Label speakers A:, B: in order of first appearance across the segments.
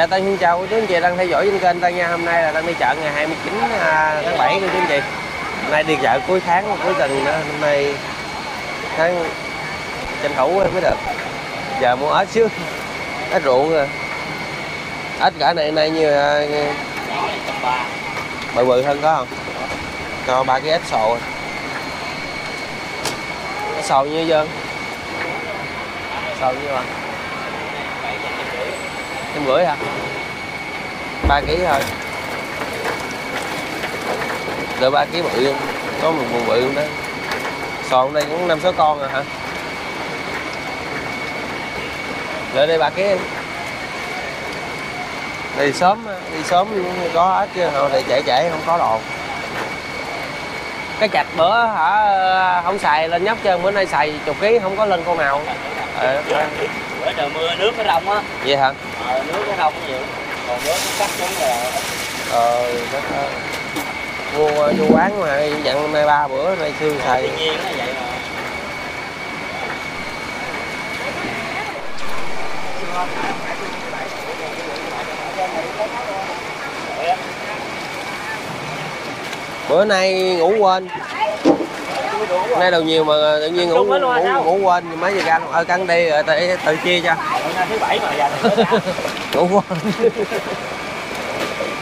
A: Dạ Tân xin chào quý chú anh chị đang theo dõi trên kênh Tân nha. Hôm nay là Tân đi chợ ngày 29 à, tháng 7 quý chú anh chị. Hôm nay đi chợ cuối tháng, cuối tuần nữa. Hôm nay tháng tranh thủ mới được. Giờ mua ếch xíu. Ếch ruộng rồi. Ếch cả này, nay như à, bự bự hơn có không? Cho ba cái ếch sồ. Ếch sồ như dân. Sồ như vậy trăm rưỡi hả? Ba ký thôi. Rồi ba ký bự không? Có một nguồn bự không đó? Sòn đây cũng năm sáu con rồi hả? Rồi đây ba ký em. Đi sớm đi sớm có ít chứ. Hồi này trễ trễ không có đồ. Cái chạch bữa hả không xài lên nhóc trơn bữa nay xài chục ký không có lên con nào. Ờ,
B: bữa trời mưa nước nó đông á.
A: Vậy hả
B: ờ, nước nó không nhiều còn nước ờ, nó cắt xuống là
A: ờ đất ơi. mua vô quán mà dặn nay ba bữa nay xương
B: tự nhiên nó vậy mà
A: bữa nay ngủ quên nay đầu nhiều mà tự nhiên ngủ ngủ, ngủ quên mấy giờ ra ờ căng đi rồi tự, tự chia cho.
B: Hôm nay thứ bảy mà
A: ngủ quên.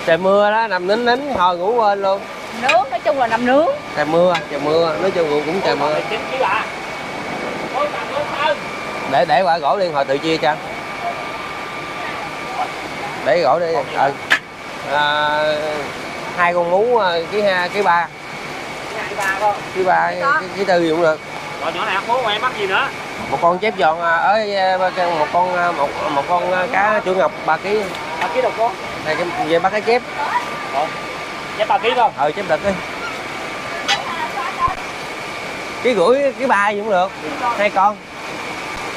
A: Trời mưa đó nằm nín nín hồi ngủ quên luôn.
C: Nướng nói chung là nằm nướng.
A: Trời mưa trời mưa nói chung cũng cũng trời mưa. để để quả gỗ liên hồi tự chia cho. Để gỗ đi ừ. à, hai con mú à, ký hai ký ba Ký ba ký, ký tư cũng được.
B: Rồi nhỏ này ăn bố em bắt gì nữa?
A: Một con chép giòn à, ở à, con- một con à, một một con à, cá chuỗi ngọc ba ký.
B: Ba ký đâu có
A: này cái về bắt cái chép.
B: Giá ba ký không
A: ờ chép đực đi. Ký gửi ký ba gì cũng được. Hai con.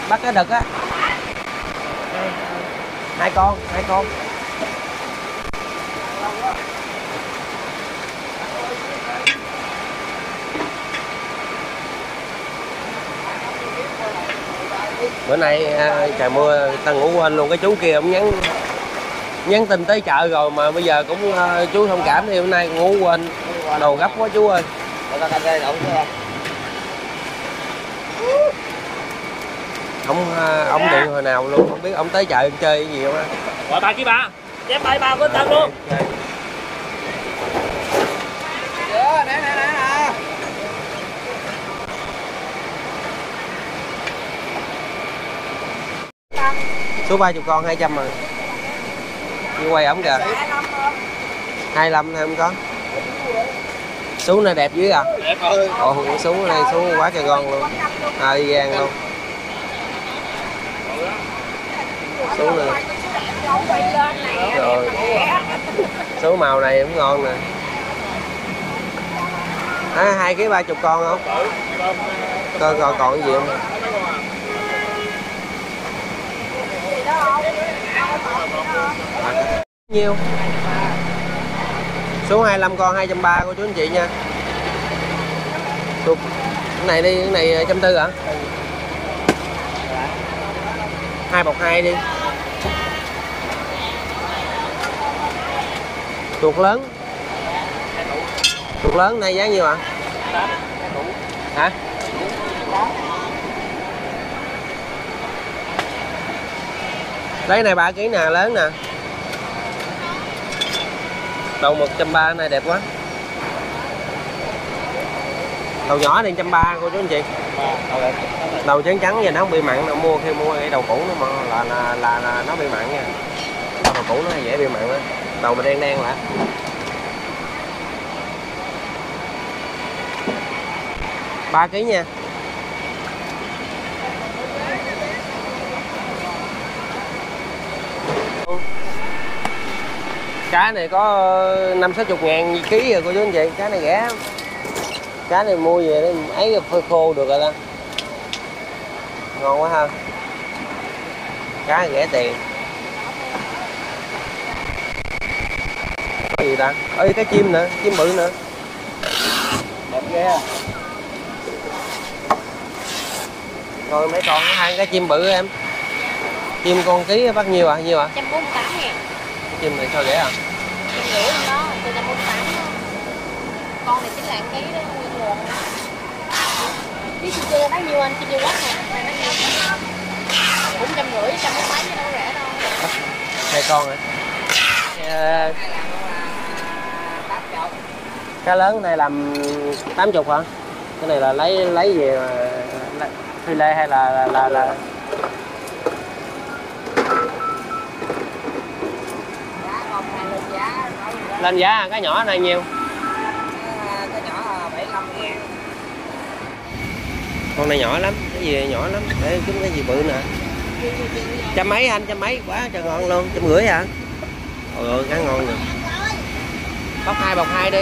A: Bắt cái đực á. Hai con hai con bữa nay à, trời mưa ta ngủ quên luôn cái chú kia ông nhắn nhắn tin tới chợ rồi mà bây giờ cũng à, chú thông cảm thì hôm nay ngủ quên. Đồ gấp quá chú ơi. Ông à, ông điện hồi nào luôn không biết ông tới chợ chơi cái gì không á.
B: Rồi ba ký ba. Chép ba ba có tân luôn
A: số ba chục con 200 rồi đi quay ổng kìa. 25 thôi không có. Xuống này đẹp dữ à?
B: Đẹp ơi
A: ồ cái xuống này xuống quá trời ngon luôn. À đi gan luôn. Xuống này. Rồi. Số màu này cũng ngon nè. À, hai ký ba chục con không? Coi coi còn cái gì không nhiêu số 25 con 230 của chú anh chị nha. Thuộc cái này đi, cái này trăm tư hả? Hai bọc hai đi. Chuột lớn. Chuột lớn này giá nhiêu ạ? À? hả? Lấy này ba ký nè lớn nè. Đầu một trăm ba này đẹp quá. Đầu nhỏ này trăm ba cô chú anh chị. Đầu trắng trắng vậy nó không bị mặn đâu mua khi mua cái đầu cũ nó mà là là, là, là nó bị mặn nha. Đầu cũ nó dễ bị mặn á. Đầu mà đen đen lại ba ký nha. Cá này có ờ, năm sáu chục ngàn ký rồi, cô chú anh chị. Cá này rẻ cá này mua về đấy ấy phơi khô được rồi đó. Ngon quá ha. Cá rẻ tiền. Cái gì ta? Ơi cái chim nữa, chim bự nữa.
B: Đẹp ghê
A: rồi mấy con, hai cái chim bự em. Chim con ký bắt nhiêu à? Nhiêu à?
C: 148 ngàn
A: chim này sao rẻ à?
C: Chim luôn đó, từ 148 đó Con này chính là ký đó, nguyên nguồn Biết chim chưa bán nhiêu anh, chim chưa quất nè Này nhiêu Cũng trăm rưỡi, trăm mấy mấy chứ đâu rẻ đâu.
A: Hai con rồi. Ờ, cá lớn này làm 80 hả? Cái này là lấy lấy về mà lấy- phi lê hay là là là, là lên giá cá nhỏ này nhiêu?
C: Cái nhỏ 75 ngàn
A: con này nhỏ lắm, cái gì nhỏ lắm, để kiếm cái gì bự nè. Trăm mấy anh, trăm mấy, quá trời ngon luôn, trăm rưỡi hả? Ôi ôi cá ngon rồi bóc hai bọc hai đi.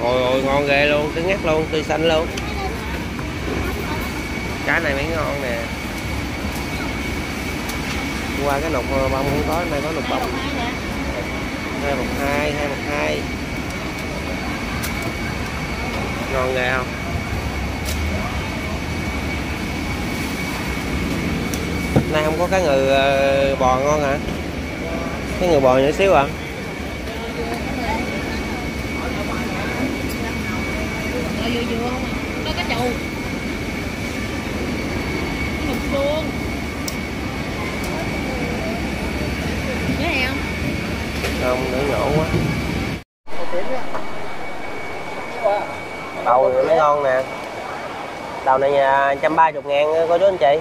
A: Ôi ôi ngon ghê luôn, cứng ngắt luôn, tươi xanh luôn. Cá này mới ngon nè. Qua cái nục ờ, bông không có, nay có nục bông hai bọc hai hai bọc hai. Ngon ghê không? Nay không có cái ngừ ờ, bò ngon hả? Cái ngừ bò nhỏ xíu à
C: Rồi vừa vừa không à? Có cái chầu Cái nục xương Cái này không?
A: Quá đầu này mới ngon nè. Đầu này nhà trăm ba chục ngàn cô chú anh chị.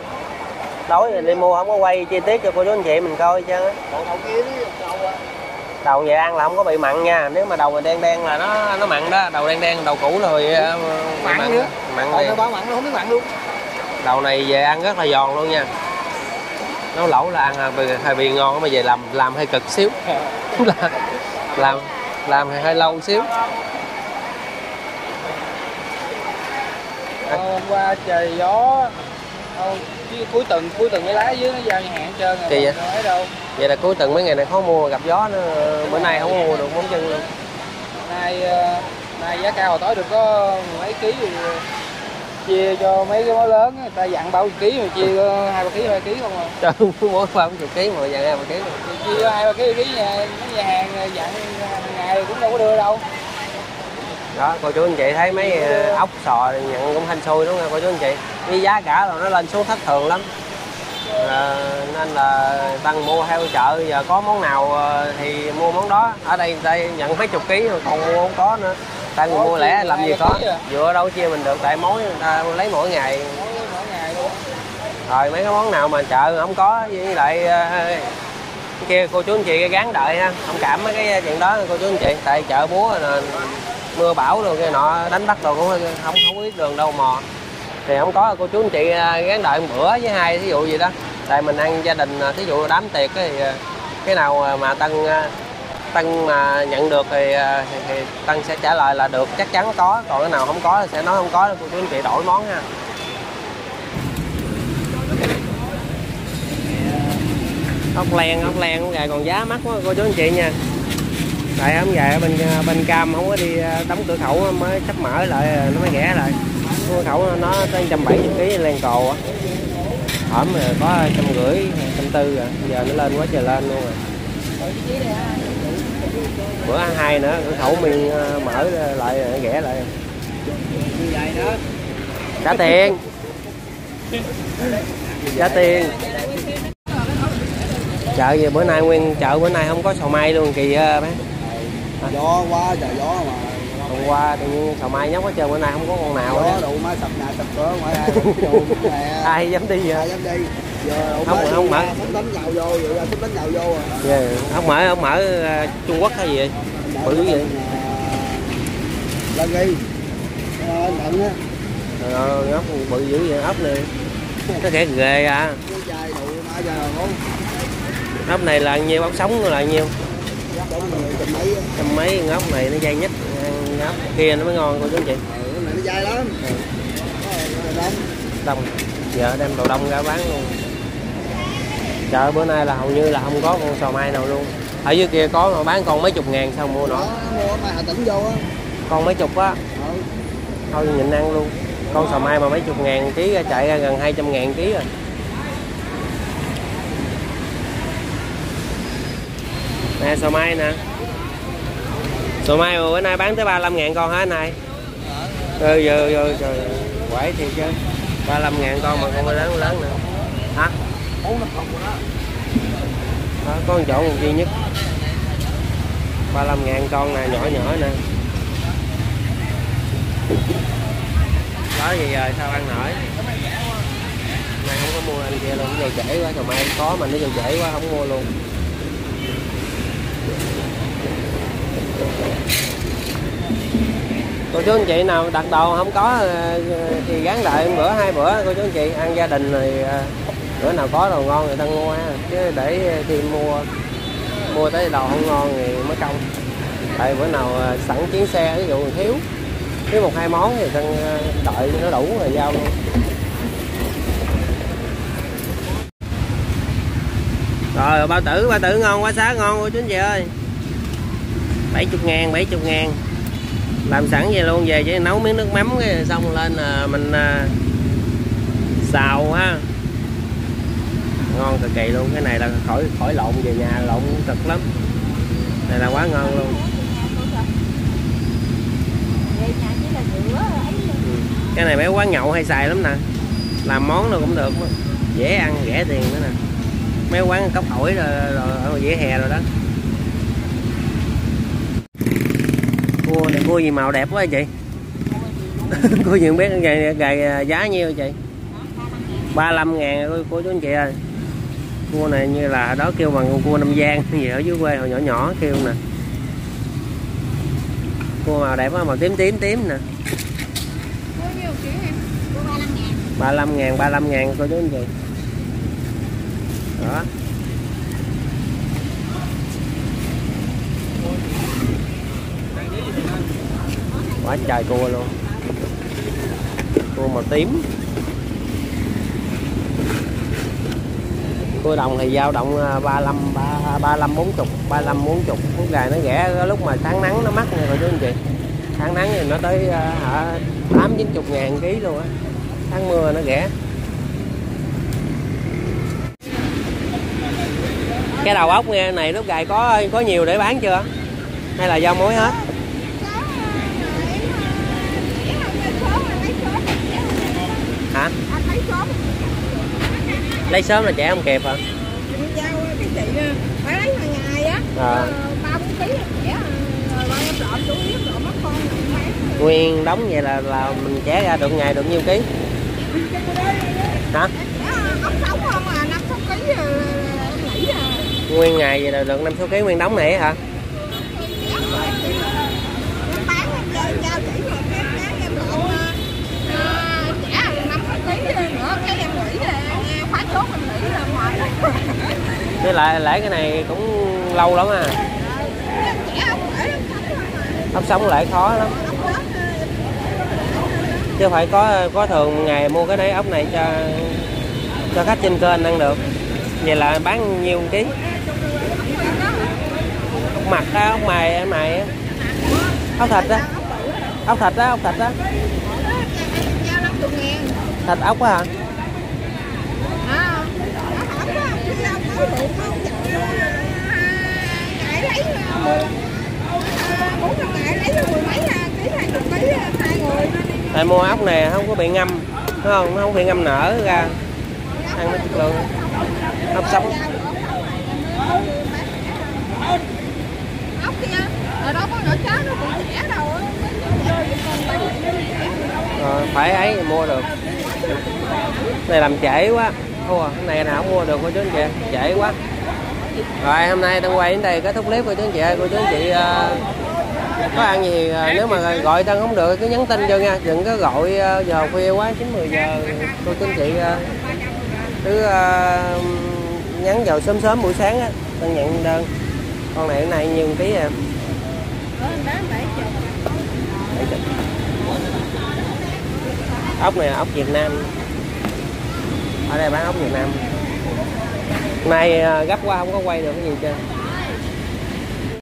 A: Tối thì đi mua không có quay chi tiết cho cô chú anh chị mình coi chứ. Đầu vậy ăn là không có bị mặn nha. Nếu mà đầu mà đen đen là nó nó mặn đó. Đầu đen đen đầu cũ rồi ờ,
B: Mặn nữa.
A: mặn liền
B: nó báo mặn nó không biết mặn luôn.
A: đầu này về ăn rất là giòn luôn nha. Nấu lẩu là ăn hơi bị, hơi bị ngon mà về làm làm hơi cực xíu. Làm làm làm hơi, hơi lâu xíu
B: Ờ, Hôm qua trời gió. Chứ cuối tuần cuối tuần cái lá dưới nó giao hết trơn rồi.
A: Kỳ vậy?
B: Đâu
A: vậy là cuối tuần mấy ngày này khó mua gặp gió nữa bữa nay không mua được món chân luôn
B: Nay ờ, nay giá cao hồi tối được có mấy ký thì chia cho mấy cái món lớn người ta dặn bao ký mà chia hai ba ký hai ký không à.
A: Trời mỗi ba chục ký mà giờ hai ba ký.
B: Chia hai ba ký ký nhà mấy nhà hàng dặn ngày cũng đâu có đưa đâu.
A: Đó cô chú anh chị thấy mấy ờ, ốc sò nhận cũng hanh xui đúng không? Cô chú anh chị cái giá cả rồi nó lên xuống thất thường lắm. Ờ, nên là tăng mua theo chợ giờ có món nào ờ, thì mua món đó. Ở đây đây nhận mấy chục ký rồi còn mua không có nữa tại
B: Có
A: mua lẻ làm gì có? vừa đâu chia mình được tại mối người ta lấy mỗi ngày. Rồi mấy cái món nào mà chợ không có với lại ờ, cái kia cô chú anh chị gán đợi ha. Thông cảm mấy cái chuyện đó cô chú anh chị. Tại chợ búa là mưa bão rồi cái nọ đánh bắt rồi cũng không không biết đường đâu mò thì không có cô chú anh chị ờ, gán đợi một bữa với hai thí dụ gì đó. Tại mình ăn gia đình ờ, thí dụ đám tiệc thì ờ, cái nào mà tân ờ, tân mà nhận được thì, à, thì, thì tân sẽ trả lời là được chắc chắn có còn cái nào không có thì sẽ nói không có cô chú anh chị đổi món ha ốc len ốc len ốc gà còn giá mắc quá cô chú anh chị nha. Tại ống gà ở bên à, bên cam không có đi à, đóng cửa khẩu mới sắp mở lại nó mới rẻ lại. Cửa khẩu nó tới trăm bảy kg len cồ á. Hổm rồi có trăm rưỡi trăm tư rồi giờ nó lên quá trời lên luôn rồi bữa hai nữa cửa khẩu miền ờ, mở lại rẻ lại.
B: Như vậy đó
A: trả tiền. Trả tiền. Chợ về bữa nay nguyên chợ bữa nay không có sầu mai luôn kỳ uh, mấy
B: gió quá trời gió mà
A: hôm qua tự nhiên sầu mai nhóc hết trơn bữa nay không có con nào hết
B: đủ má sập nhà sập cửa ngoài ai
A: dám đi
B: ai dám đi
A: Không, không mở.
B: không đánh nhào vô vậy ra đánh nhào vô à.
A: Yeah. không mở không mở ờ, Trung Quốc hay gì vậy? Bự dữ vậy
B: lên đi. Anh thận á.
A: Ờ, ốc bự dữ vậy ốc này. Nó kẻ ghê à ốc này là nhiêu ốc sống là nhiêu?
B: Rồi trăm mấy
A: ốc này nó dai nhất. Ăn ốc kia nó mới ngon cô chú chị?
B: Ừ, này nó dai lắm. Đông.
A: Đông. Giờ đem đồ đông ra bán luôn chợ bữa nay là hầu như là không có con sò mai nào luôn. Ở dưới kia có mà bán con mấy chục ngàn sao mua nổi.
B: Mua mà Hà Tĩnh vô á.
A: Con mấy chục á.
B: Ừ.
A: thôi nhịn ăn luôn. Con sò mai mà mấy chục ngàn ký ra chạy ra gần 200 ngàn ký rồi. Nè sò mai nè. Sò mai mà bữa nay bán tới 35 ngàn con hả anh này? Ừ giờ giờ trời quẩy thiệt chứ. 35 ngàn con mà con lớn lớn nữa. Hả đó, có một chỗ một duy nhất. 35 ngàn con nè, nhỏ nhỏ nè. Đó gì rồi sao ăn nổi? Nay không có mua anh kia luôn, giờ trễ quá rồi mai có mà nó giờ trễ quá, không mua luôn. Cô chú anh chị nào đặt đồ không có ờ, thì gắn đợi bữa, hai bữa, cô chú anh chị ăn gia đình rồi ờ, bữa nào có đồ ngon người ta mua ha, chứ để khi mua mua tới đồ không ngon thì mới công. Tại bữa nào à, sẵn chuyến xe, ví dụ thiếu thiếu một hai món thì đang à, đợi cho nó đủ rồi giao luôn. Rồi bao tử bao tử ngon quá, xá ngon quá chú anh chị ơi. 70 ngàn 70 ngàn. Làm sẵn vậy luôn, về chỉ nấu miếng nước mắm cái xong lên à, mình xào ha ngon cực kỳ luôn. Cái này là khỏi khỏi lộn về nhà lộn cực lắm. Này là quá ngon luôn. Ừ. Cái này mấy quán nhậu hay xài lắm nè. Làm món đâu cũng được. Dễ ăn rẻ tiền nữa nè. Mấy quán cốc ổi rồi, rồi ở vỉa hè rồi đó. Cua này cua gì màu đẹp quá chị? Cua gì không biết gài, gài giá nhiêu chị? 35 ngàn cô, cô chú anh chị ơi cua này như là đó kêu bằng con cua Nam Giang gì ở dưới quê hồi nhỏ nhỏ kêu nè. Cua màu đẹp quá màu tím tím tím nè.
C: Bao nhiêu ký em? Cô 35 ngàn.
A: 35 ngàn 35 ngàn cô chú anh chị. Đó. Quá trời cua luôn. Cua màu tím cua đồng thì dao động à, 35 3 35 40 35 40 phút gài nó rẻ lúc mà tháng nắng nó mắc nha cô chú anh chị. Tháng nắng thì nó tới à, hả 8 90 ngàn ký luôn á. Tháng mưa nó rẻ. Cái đầu ốc nghe này lúc gài có có nhiều để bán chưa? Hay là do mối hết? Hả
C: lấy
A: sớm là trẻ không kịp hả
C: cái chị phải lấy hàng ngày á
A: À.
C: ba bốn ký rẻ ba em trộn chủ yếu trộn mất con rồi bán
A: nguyên đóng vậy là là mình trẻ ra được ngày được nhiêu ký hả
C: à sáu à
A: nguyên ngày vậy là được năm số ký nguyên đóng này hả
C: em bán em giao, giao chỉ rồi em bán em lộn à, trẻ năm sáu ký nữa cái em nghĩ là nghe khóa chốt em nghĩ là ngoài
A: với lại lễ cái này cũng lâu lắm à. Ốc sống lại khó lắm. Chứ phải có có thường ngày mua cái đấy ốc này cho cho khách trên kênh ăn được. Vậy là bán nhiêu ký. Ốc mặt á ốc mày ốc mày á. Ốc thịt á. Ốc thịt á ốc thịt á. Thịt ốc á hả
C: à nó hỏi quá chứ ông nói được không ngại lấy mười bốn trăm ngại lấy được mười mấy à ký hai chục ký hai người
A: tại mua ốc này không có bị ngâm đúng không? Nó không bị ngâm nở ra. Ăn nó chất lượng ốc sống.
C: Ốc kia ở đó có nhỏ chá nó cũng rẻ đâu á.
A: Rồi phải ấy mua được. Này làm trễ quá. Cái này nào không mua được cô chú anh chị trễ quá rồi hôm nay tân quay đến đây kết thúc clip của chú anh chị ơi cô chú anh chị uh, có ăn gì uh, nếu mà gọi tân không được cứ nhắn tin cho nha. Đừng có gọi uh, giờ khuya quá chín 10 giờ cô chú anh chị cứ nhắn vào sớm sớm buổi sáng á tân nhận đơn. Con này này nhiêu một ký à. Ốc này là ốc Việt Nam. Ở đây bán ốc Việt Nam mai à, gấp quá không có quay được cái gì chưa